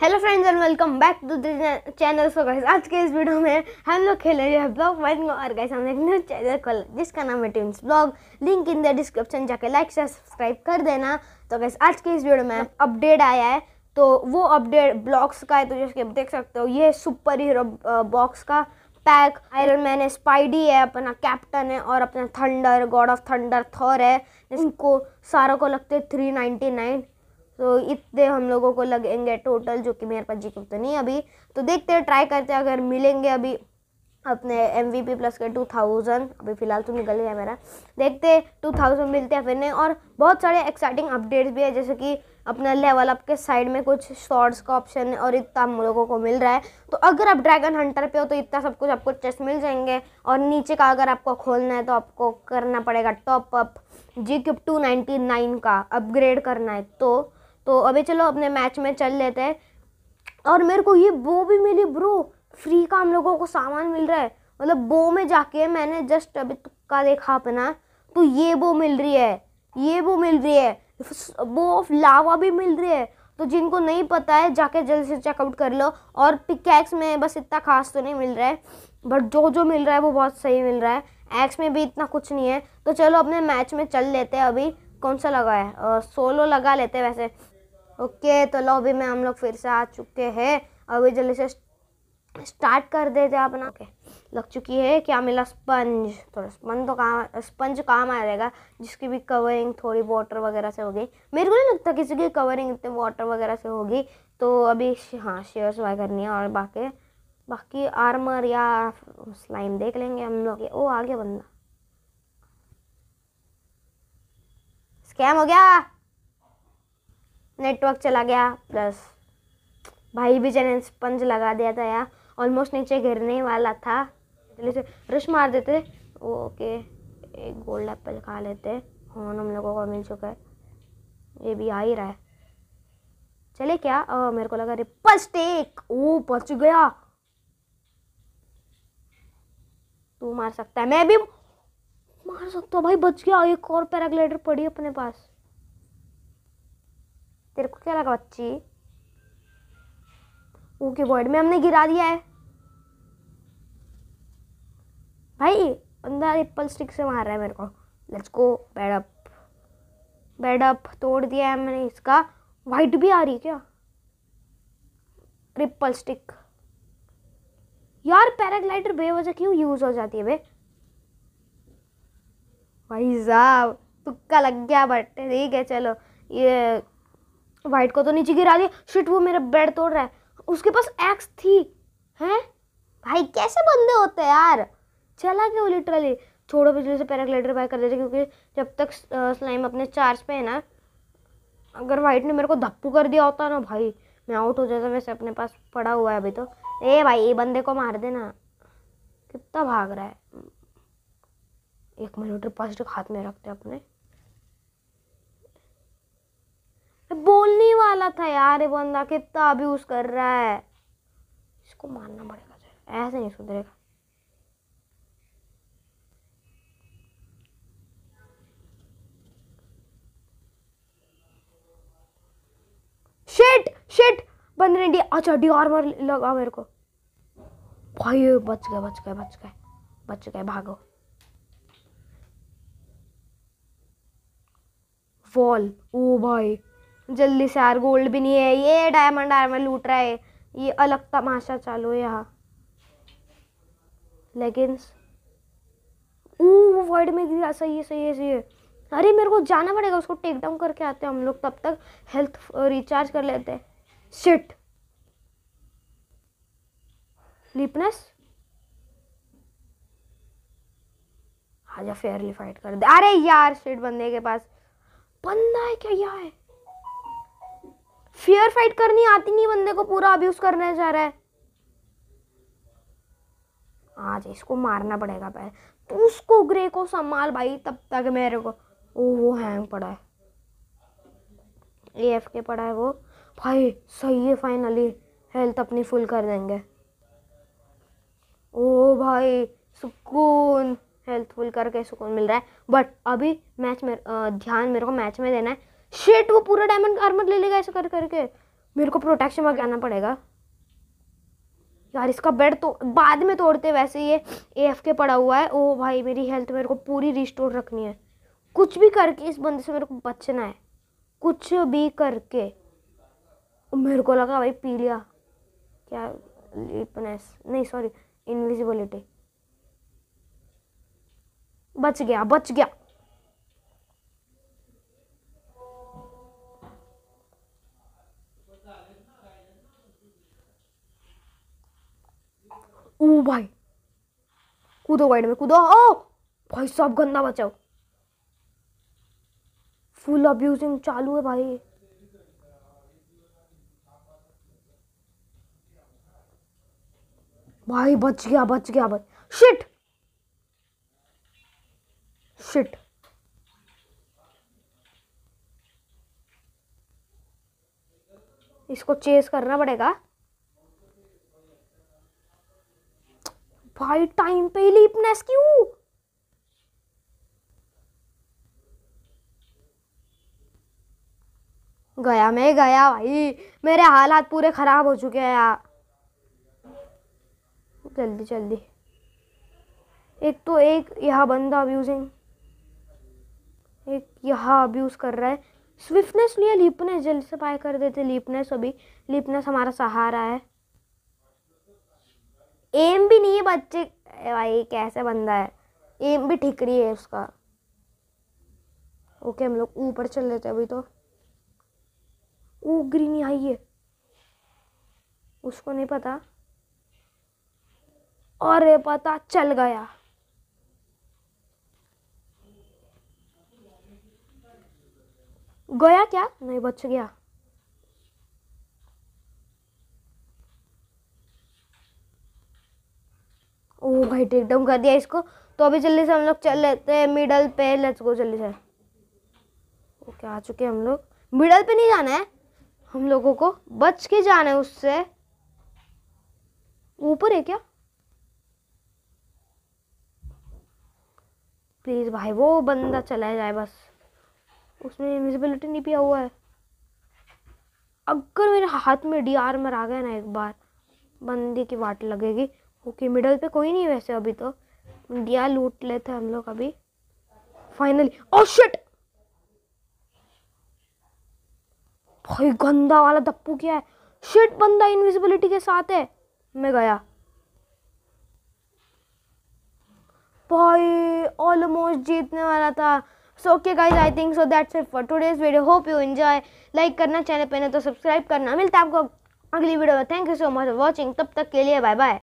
Hello friends and welcome back to the channel so guys आज के इस video में हम लोग खेल रहे हैं ब्लॉग वन और गाइस हमने एक न्यू चैनल खोला जिसका नाम है twins blog link in the description जाके लाइक से सब्सक्राइब कर देना। तो गाइस आज के इस वीडियो में अपडेट आया है। तो वो अपडेट ब्लॉग्स का है तो जैसे आप देख सकते हो ये सुपर हीरो बॉक्स का पैक आयरन मैन है स्पाइडी है अपना कैप्टन है और अपना thunder god of thunder Thor है। इनको सारों को लगते थ्री नाइन्टी नाइन तो इतने हम लोगों को लगेंगे टोटल जो कि मेरे पास जी तो नहीं अभी। तो देखते हैं ट्राई करते हैं, अगर मिलेंगे अभी अपने एम वी पी प्लस के टू थाउज़ेंड अभी फ़िलहाल तो निकल गया मेरा। देखते टू थाउज़ेंड मिलते हैं फिर नहीं। और बहुत सारे एक्साइटिंग अपडेट्स भी है, जैसे कि अपना लेवल अप के साइड में कुछ शॉर्ट्स का ऑप्शन है और इतना हम लोगों को मिल रहा है। तो अगर आप ड्रैगन हंटर पे हो तो इतना सब कुछ आपको चेस्ट मिल जाएँगे। और नीचे का अगर आपको खोलना है तो आपको करना पड़ेगा top up G cube two ninety nine का अपग्रेड करना है तो तो अभी चलो अपने मैच में चल लेते हैं। और मेरे को ये बो भी मिली ब्रो फ्री का हम लोगों को सामान मिल रहा है। मतलब बो में जाके मैंने जस्ट अभी तुक्का देखा अपना। तो ये बो मिल रही है। ये बो मिल रही है। बो ऑफ़ लावा भी मिल रही है। तो जिनको नहीं पता है, जाके जल्दी से चेकआउट कर लो। और पिकैक्स में बस इतना खास तो नहीं मिल रहा है। बट जो जो मिल रहा है, वो बहुत सही मिल रहा है। एक्स में भी इतना कुछ नहीं है। तो चलो अपने मैच में चल लेते हैं अभी। कौन सा लगा है? सोलो लगा लेते हैं वैसे। ओके तो लॉबी में हम लोग फिर से आ चुके हैं। अभी जल्दी से स्टार्ट कर देते अपना। ओके, लग चुकी है क्या मिला स्पंज, थोड़ा स्पंज तो काम, स्पंज काम आ जाएगा, जिसकी भी कवरिंग थोड़ी वाटर वगैरह से होगी। मेरे को नहीं लगता किसी की कवरिंग इतने वाटर वगैरह से होगी। तो अभी हाँ शेयर्स वाई करनी है और बाकी बाकी आर्मर या स्लाइम देख लेंगे हम लोग। ओ, आ गया बंदा। स्कैम हो गया? नेटवर्क चला गया प्लस भाई भी चैनल स्पंज लगा दिया था यार। ऑलमोस्ट नीचे गिरने वाला था। जल्दी से रश मार देते। ओके एक गोल्ड एप्पल खा लेते। हॉर्न हम लोगों को मिल चुका है। ये भी आ ही रहा है। चले क्या? ओ, मेरे को लगा रिपल स्टेक ओ बच गया। तू मार सकता है। मैं भी मार सकता हूँ। भाई बच गया। एक और पैराग्लाइडर पड़ी अपने पास। तेरे को क्या लगा बच्ची? ओके वर्ड में हमने गिरा दिया है। भाई अंदर एप्पल स्टिक से मार रहा है मेरे को। Let's go bed up bed up तोड़ दिया है मैंने इसका। वाइट भी आ रही है क्या? ट्रिपल स्टिक यार पैराग्लाइडर बेवजह क्यों यूज़ हो जाती है बे? भाई साहब, तुक्का लग गया, बट ठीक है, चलो। ये वाइट को तो नीचे गिरा दिया। शिट वो मेरा बेड तोड़ रहा है। उसके पास एक्स थी, हैं? भाई, कैसे बंदे होते हैं यार? चला गया वो लिटरली छोड़ो, बिजली से पैराग्लाइडर बाय कर देते, क्योंकि जब तक स्लाइम अपने चार्ज पे है ना, अगर वाइट ने मेरे को धप्पू कर दिया होता ना भाई, मैं आउट हो जाता, वैसे अपने पास पड़ा हुआ है अभी तो। ए भाई ये बंदे को मार देना। कितना भाग रहा है? एक मिनट पास हाथ में रखते अपने। बोलने वाला था यार ये बंदा, कितना अब्यूज कर रहा है। इसको मारना पड़ेगा ऐसे नहीं सुधरेगा। शिट शिट बंदे ने अच्छा डी आर्मर लगा मेरे को। भाई बच गए बच गए बच गए बच गए, भागो। वॉल ओ भाई। जल्दी से यार गोल्ड भी नहीं है। ये डायमंड आर्मर लूट रहा है। ये अलग तमाशा चालू है यहाँ। लेकिन वो वर्ड में गिरा। सही है सही है सही है। अरे, मेरे को जाना पड़ेगा उसको टेक डाउन करके आते हैं हम लोग। तब तक हेल्थ रिचार्ज कर लेते हैं। शिट स्लीपनेस आजा फेयरली फाइट कर दे। अरे यार शिट बंदे के पास। बंदा है क्या यहाँ है? फियर फाइट करनी आती नहीं, बंदे को पूरा अब्यूज करने जा रहा है। आज इसको मारना पड़ेगा पहले तो उसको ग्रे को संभाल भाई, तब तक मेरे को। ओ वो हैंग पड़ा है। एफ़ के पड़ा है वो। भाई, सही है फाइनली हेल्थ अपनी फुल कर देंगे। ओ भाई, सुकून। हेल्थ फुल करके सुकून मिल रहा है। बट अभी मैच में ध्यान मेरे को मैच में देना है। शेट वो पूरा डायमंड आर्मर ले लेगा ऐसा कर, करके। मेरे को प्रोटेक्शन में आना पड़ेगा। यार, इसका बेड तो बाद में तोड़ते वैसे ये ए एफ़ के पड़ा हुआ है। ओ भाई, मेरी हेल्थ मेरे को पूरी रिस्टोर रखनी है। कुछ भी करके इस बंदे से मेरे को बचना है। कुछ भी करके। मेरे को लगा भाई पी लिया। क्या लिपनेस नहीं सॉरी इनविजिबिलिटी बच गया बच गया। ओ भाई। कूदो वाइड में कूदो। ओ, भाई, सब गंदा बचाओ। फुल अब्यूजिंग चालू है भाई। भाई, बच गया बच गया भाई। शिट शिट इसको चेस करना पड़ेगा। भाई टाइम पे लीपनेस क्यों? गया मैं, गया भाई। मेरे हालात पूरे खराब हो चुके हैं यार। जल्दी जल्दी। एक तो एक यहाँ बंदा अब्यूजिंग एक यहाँ अब्यूज कर रहा है। स्विफ्टनेस लिया लीपनेस जल्दी से पाए कर देते। लीपनेस अभी। लीपनेस हमारा सहारा है। एम भी नहीं है बच्चे। भाई, कैसे बंदा है? एम भी ठीक रही है उसका। ओके, हम लोग ऊपर चल लेते अभी तो। वो ग्रीन आई है। उसको नहीं पता। और पता चल गया। गया क्या? नहीं, बच गया ओ भाई टेक डाउन कर दिया इसको। तो अभी जल्दी से हम लोग चल लेते हैं मिडल पे। लेट्स गो जल्दी से। ओके, आ चुके हम लोग। मिडल पे नहीं जाना है? हम लोगों को बच के जाना है उससे। ऊपर है क्या? प्लीज़ भाई, वो बंदा चला जाए बस। उसमें इनविजिबिलिटी नहीं पिया हुआ है। अगर मेरे हाथ में डी आर मर आ गया ना एक बार, बंदी की वाट लगेगी। ओके, मिडल पे कोई नहीं वैसे अभी तो। दिया लूट लेते हम लोग अभी। फाइनली ओ शिट भाई, गंदा वाला दप्पू क्या है? शिट बंदा इनविजिबिलिटी के साथ है। मैं गया। भाई ऑलमोस्ट जीतने वाला था। So okay guys I think so that's it for today's video hope you enjoy like करना चैनल पे ना तो सब्सक्राइब करना। मिलता है आपको अगली वीडियो में। Thank you so much for watching तब तक के लिए बाय बाय